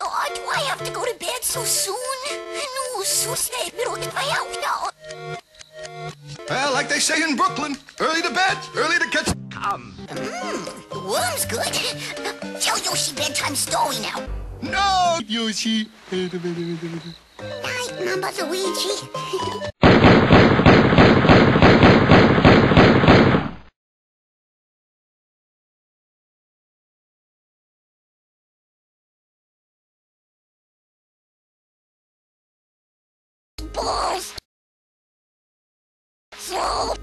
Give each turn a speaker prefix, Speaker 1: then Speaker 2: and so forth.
Speaker 1: Oh, do I have to go to bed so soon? No, susne, pero kaya now.
Speaker 2: Well, like they say in Brooklyn, early to bed, early to catch.
Speaker 3: Come.
Speaker 1: The worm's good. Tell Yoshi bedtime story now.
Speaker 2: No, Yoshi.
Speaker 1: Night, Mama Luigi. Burst! So...